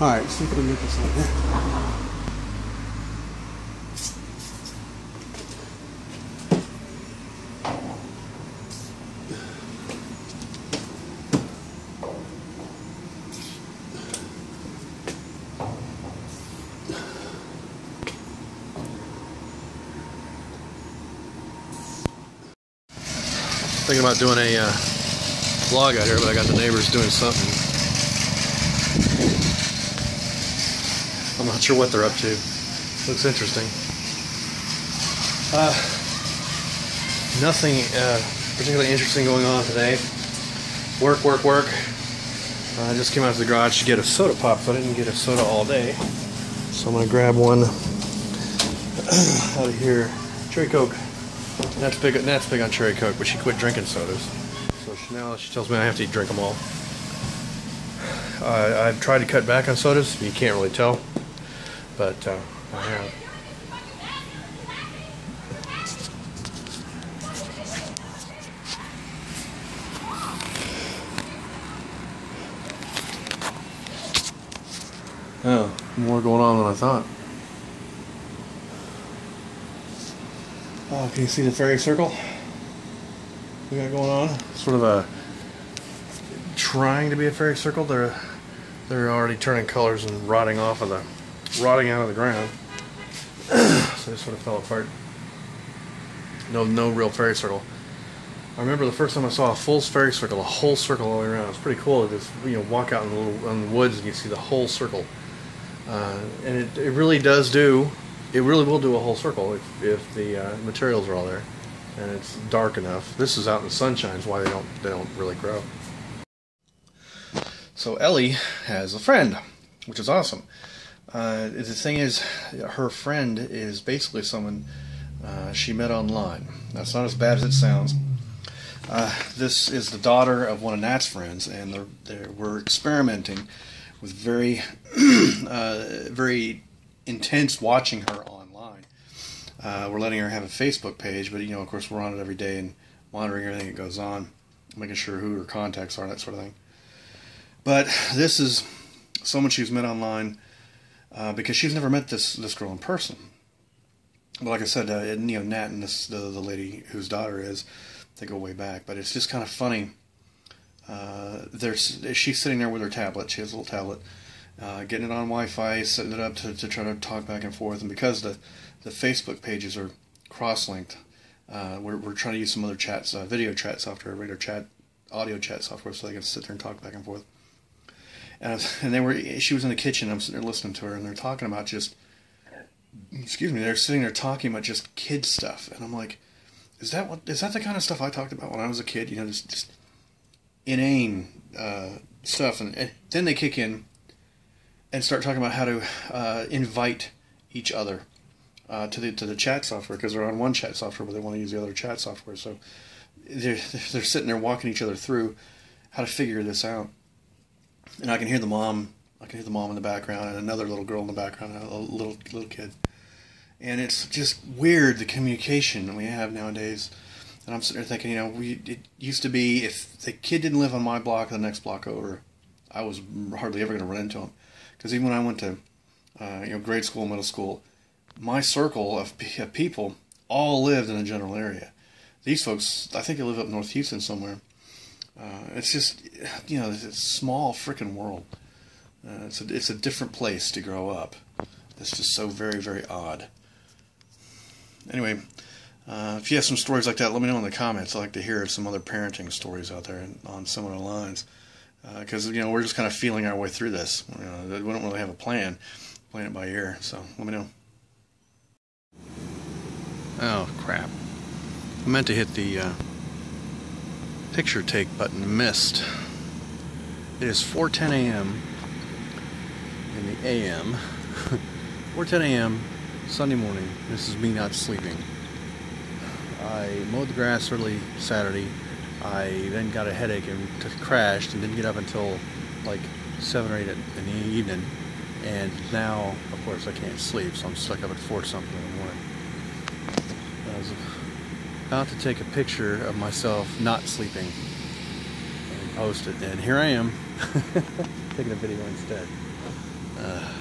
Alright, let's see if we can get this on here. Thinking about doing a uh, vlog out here, but I got the neighbors doing something. I'm not sure what they're up to. Looks interesting. Uh, nothing uh, particularly interesting going on today. Work, work, work. I just came out to the garage to get a soda pop, so I didn't get a soda all day. So I'm gonna grab one out of here. Cherry Coke. Nat's big. Nat's big on cherry coke, but she quit drinking sodas. So she, now she tells me I have to drink them all. Uh, I've tried to cut back on sodas. You can't really tell, but uh, I have. Oh, more going on than I thought. Oh, can you see the fairy circle we got going on? Sort of a trying to be a fairy circle. They're they're already turning colors and rotting off of the rotting out of the ground. so they sort of fell apart. No, no real fairy circle. I remember the first time I saw a full fairy circle, a whole circle all the way around. It's pretty cool to just you know walk out in the little in the woods and you see the whole circle. Uh, and it, it really does do it really will do a whole circle if, if the uh, materials are all there and it's dark enough. This is out in the sunshine, is why they don't they don't really grow. So Ellie has a friend, which is awesome. Uh, the thing is, her friend is basically someone uh, she met online. That's not as bad as it sounds. Uh, this is the daughter of one of Nat's friends, and they're, they're, we're experimenting with very, uh, very intense watching her online. Uh, we're letting her have a Facebook page, but you know, of course, we're on it every day and monitoring everything that goes on, making sure who her contacts are, that sort of thing. But this is someone she's met online uh, because she's never met this this girl in person. But like I said, uh, you know, Nat and this the, the lady whose daughter is, they go way back. But it's just kind of funny. Uh, there's she's sitting there with her tablet. She has a little tablet uh, getting it on Wi-Fi, setting it up to, to try to talk back and forth. And because the, the Facebook pages are cross-linked, uh, we're, we're trying to use some other chats, uh, video chat software, regular chat, audio chat software, so they can sit there and talk back and forth. And, was, and they were, she was in the kitchen. I'm sitting there listening to her, and they're talking about just, excuse me, they're sitting there talking about just kid stuff, and I'm like, is that what is that the kind of stuff I talked about when I was a kid? You know, just, just inane uh, stuff, and, and then they kick in and start talking about how to uh, invite each other uh, to the to the chat software because they're on one chat software, but they want to use the other chat software. So they're they're sitting there walking each other through how to figure this out. And I can hear the mom. I can hear the mom in the background and another little girl in the background, a little little kid. And it's just weird the communication we have nowadays. And I'm sitting there thinking, you know, we it used to be if the kid didn't live on my block, the next block over, I was hardly ever going to run into him. Because even when I went to uh, you know grade school, middle school, my circle of, people all lived in a general area. These folks, I think they live up North Houston somewhere. Uh, it's just, you know, it's a small freaking world. Uh, it's a it's a different place to grow up. It's just so very very odd. Anyway, uh, if you have some stories like that, let me know in the comments. I'd like to hear some other parenting stories out there on similar lines because uh, you know we're just kind of feeling our way through this. You know, we don't really have a plan, playing it by ear. So let me know. Oh crap! I meant to hit the uh, picture take button. Missed. It is 4:10 a.m. in the a.m. 4:10 a.m. Sunday morning. This is me not sleeping. I mowed the grass early Saturday I then got a headache and crashed and didn't get up until like 7 or 8 in the evening. And now, of course, I can't sleep, so I'm stuck up at 4 something in the morning. About to take a picture of myself not sleeping and post it, and here I am, taking a video instead. Uh,